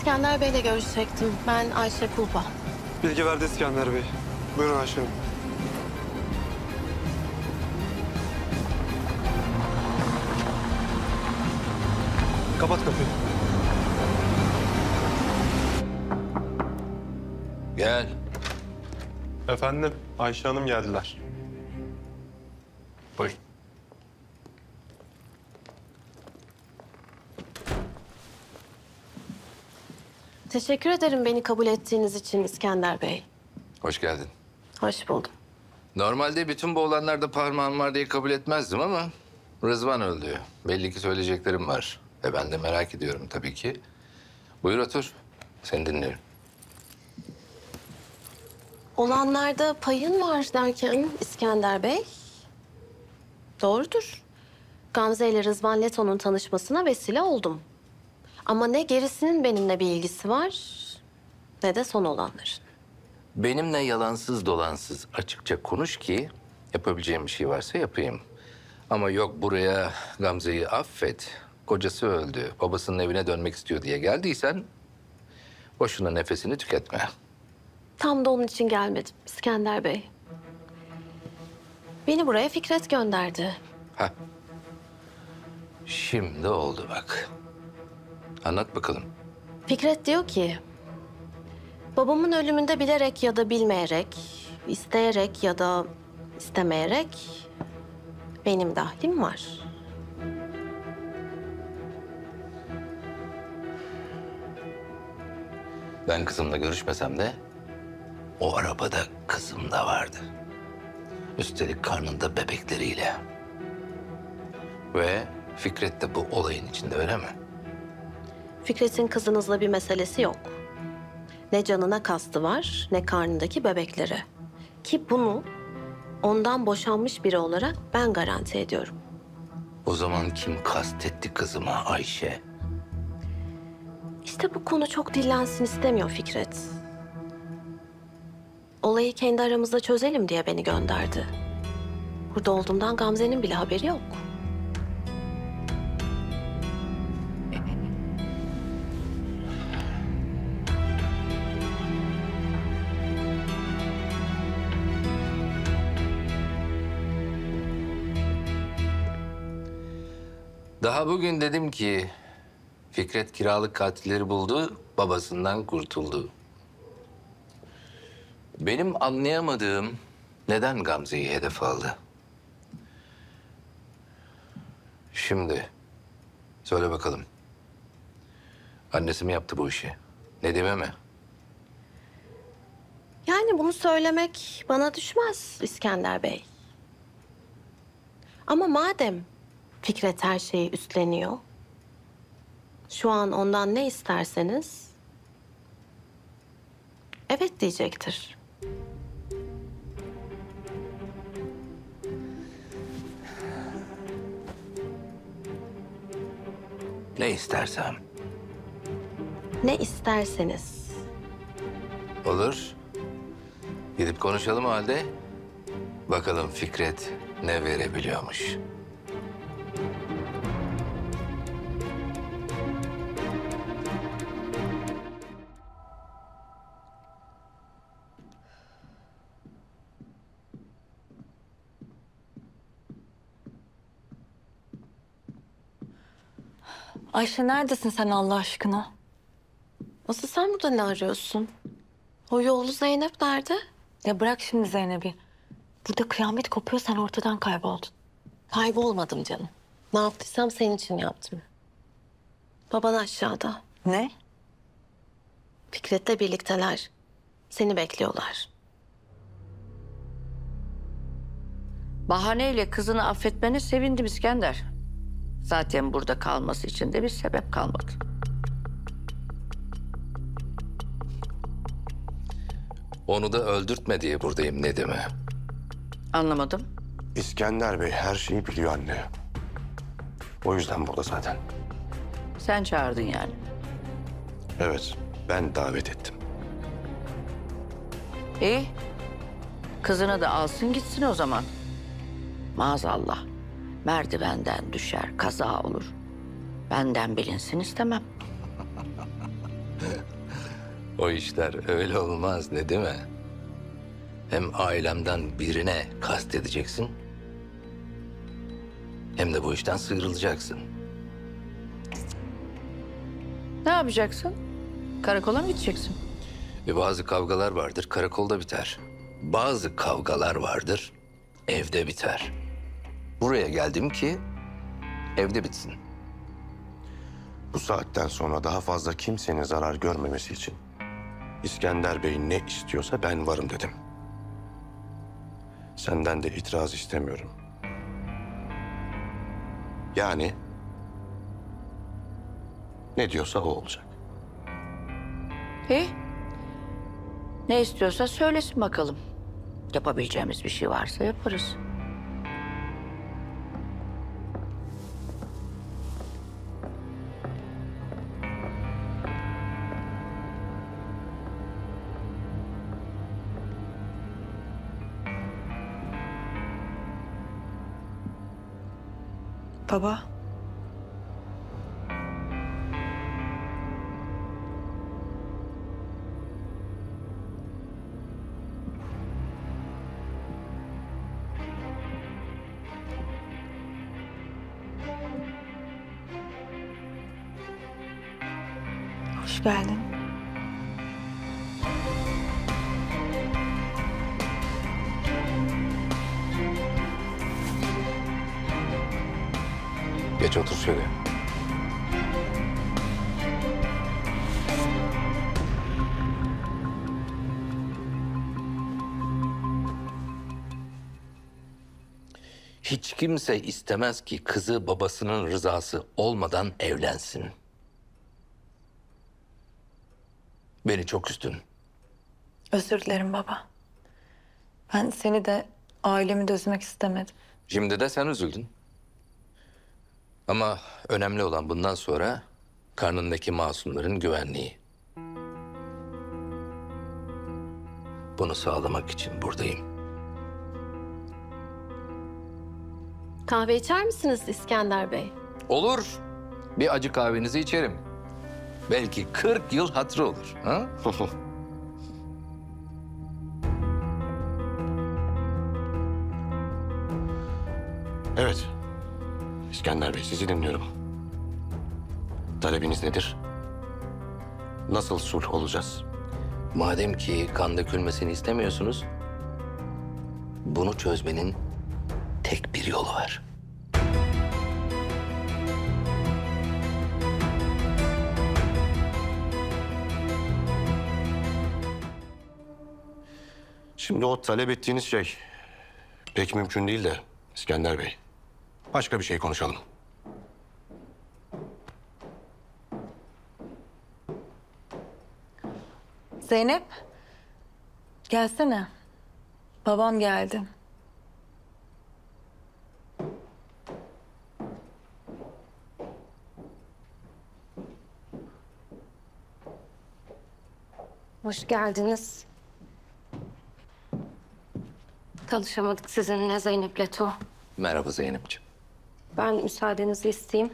İskender Bey'le görüşecektim. Ben Ayşe Kulpa. Bilgi verdi İskender Bey. Buyurun Ayşe Hanım. Kapat kapıyı. Gel. Efendim, Ayşe Hanım geldiler. Buyur. Teşekkür ederim beni kabul ettiğiniz için İskender Bey. Hoş geldin. Hoş buldum. Normalde bütün bu olanlarda parmağın var diye kabul etmezdim ama Rızvan öldü. Belli ki söyleyeceklerim var. Ve ben de merak ediyorum tabii ki. Buyur otur. Seni dinliyorum. Olanlarda payın var derken İskender Bey. Doğrudur. Gamze ile Rızvan Leto'nun tanışmasına vesile oldum. Ama ne gerisinin benimle bir ilgisi var ne de son olanların. Benimle yalansız dolansız açıkça konuş ki yapabileceğim bir şey varsa yapayım. Ama yok buraya Gamze'yi affet. Kocası öldü. Babasının evine dönmek istiyor diye geldiysen boşuna nefesini tüketme. Tam da onun için gelmedim İskender Bey. Beni buraya Fikret gönderdi. Ha. Şimdi oldu bak. Anlat bakalım. Fikret diyor ki... Babamın ölümünde bilerek ya da bilmeyerek, isteyerek ya da istemeyerek benim dahlim var. Ben kızımla görüşmesem de o arabada kızım da vardı. Üstelik karnında bebekleriyle. Ve Fikret de bu olayın içinde öyle mi? Fikret'in kızınızla bir meselesi yok. Ne canına kastı var, ne karnındaki bebekleri. Ki bunu ondan boşanmış biri olarak ben garanti ediyorum. O zaman kim kastetti kızıma Ayşe? İşte bu konu çok dillensin istemiyor Fikret. Olayı kendi aramızda çözelim diye beni gönderdi. Burada olduğumdan Gamze'nin bile haberi yok. Daha bugün dedim ki Fikret kiralık katilleri buldu, babasından kurtuldu. Benim anlayamadığım neden Gamze'yi hedef aldı? Şimdi söyle bakalım. Annesi mi yaptı bu işi? Nedim'e mi? Yani bunu söylemek bana düşmez İskender Bey. Ama madem Fikret her şeyi üstleniyor, şu an ondan ne isterseniz evet diyecektir. Ne istersem. Ne isterseniz. Olur. Gidip konuşalım halde. Bakalım Fikret ne verebiliyormuş. Ayşe neredesin sen Allah aşkına? Asıl sen burada ne arıyorsun? O yollu Zeynep nerede? Ya bırak şimdi Zeynep'i. Burada kıyamet kopuyor sen ortadan kayboldun. Kaybolmadım canım. Ne yaptıysam senin için yaptım. Baban aşağıda. Ne? Fikret'le birlikteler. Seni bekliyorlar. Bahaneyle kızını affetmene sevindim İskender. Zaten burada kalması için de bir sebep kalmadı. Onu da öldürtme diye buradayım Nedim'e. Anlamadım. İskender Bey her şeyi biliyor anne. O yüzden burada zaten. Sen çağırdın yani. Evet, ben davet ettim. İyi. Kızını da alsın gitsin o zaman. Maazallah. Merdivenden düşer, kaza olur. Benden bilinsin istemem. O işler öyle olmaz ne değil mi? Hem ailemden birine kastedeceksin. Hem de bu işten sıyrılacaksın. Ne yapacaksın? Karakola mı gideceksin? Ve bazı kavgalar vardır karakolda biter. Bazı kavgalar vardır evde biter. Buraya geldim ki evde bitsin. Bu saatten sonra daha fazla kimsenin zarar görmemesi için İskender Bey ne istiyorsa ben varım dedim. Senden de itiraz istemiyorum. Yani ne diyorsa o olacak. İyi. Ne istiyorsa söylesin bakalım. Yapabileceğimiz bir şey varsa yaparız. Baba. Hoş geldin. Geç otur şöyle. Hiç kimse istemez ki kızı babasının rızası olmadan evlensin. Beni çok üstün. Özür dilerim baba. Ben seni de ailemi de üzmek istemedim. Şimdi de sen üzüldün. Ama önemli olan bundan sonra karnındaki masumların güvenliği. Bunu sağlamak için buradayım. Kahve içer misiniz İskender Bey? Olur. Bir acı kahvenizi içerim. Belki 40 yıl hatırı olur. Ha? Evet. İskender Bey sizi dinliyorum. Talebiniz nedir? Nasıl sulh olacağız? Madem ki kan dökülmesini istemiyorsunuz, bunu çözmenin tek bir yolu var. Şimdi o talep ettiğiniz şey pek mümkün değil de İskender Bey. Başka bir şey konuşalım. Zeynep. Gelsene. Babam geldi. Hoş geldiniz. Tanışamadık sizinle Zeynep'le Tuğ. Merhaba Zeynep'ciğim. Ben müsaadenizi isteyeyim.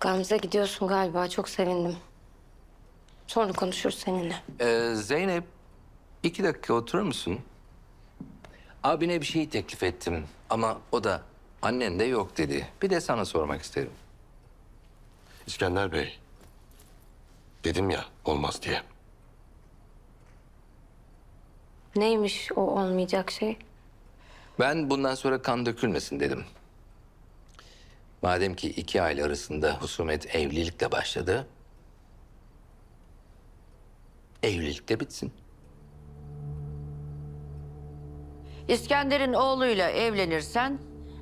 Gamze gidiyorsun galiba. Çok sevindim. Sonra konuşuruz seninle. Ee, Zeynep, iki dakika oturur musun? Abine bir şey teklif ettim ama o da annen de yok dedi. Bir de sana sormak isterim. İskender Bey. Dedim ya olmaz diye. Neymiş o olmayacak şey? Ben bundan sonra kan dökülmesin dedim. Madem ki iki aile arasında husumet evlilikle başladı... ...evlilik de bitsin. İskender'in oğluyla evlenirsen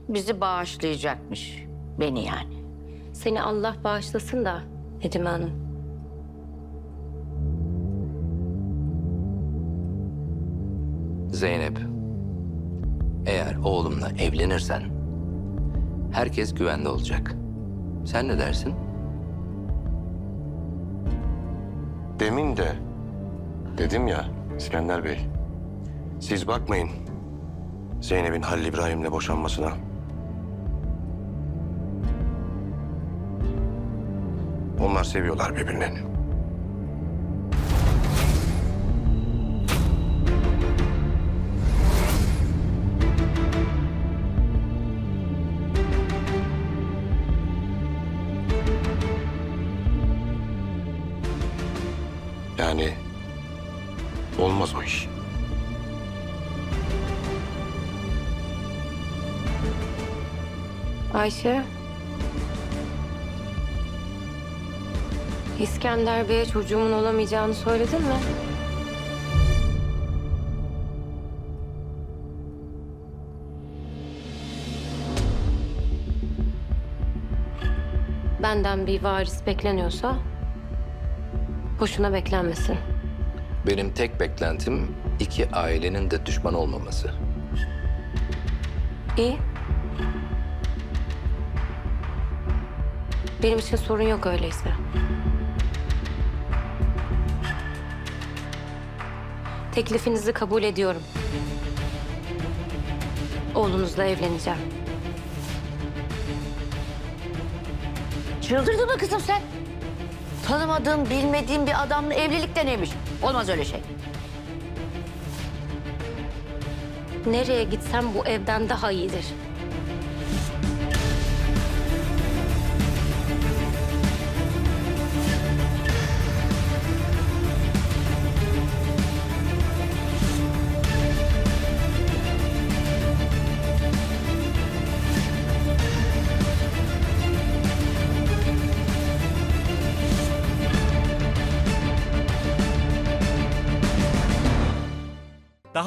bizi bağışlayacakmış. Beni yani. Seni Allah bağışlasın da Nedime Hanım. Zeynep, eğer oğlumla evlenirsen... ...herkes güvende olacak. Sen ne dersin? Demin de dedim ya İskender Bey. Siz bakmayın Zeynep'in Halil İbrahim'le boşanmasına. Onlar seviyorlar birbirlerini. Olmaz o iş. Ayşe. İskender Bey'e çocuğumun olamayacağını söyledin mi? Benden bir varis bekleniyorsa boşuna beklenmesin. Benim tek beklentim iki ailenin de düşman olmaması. İyi. Benim için sorun yok öyleyse. Teklifinizi kabul ediyorum. Oğlunuzla evleneceğim. Çıldırdın mı kızım sen? Tanımadığın, bilmediğin bir adamla evlilik de neymiş? Olmaz öyle şey. Nereye gitsem bu evden daha iyidir.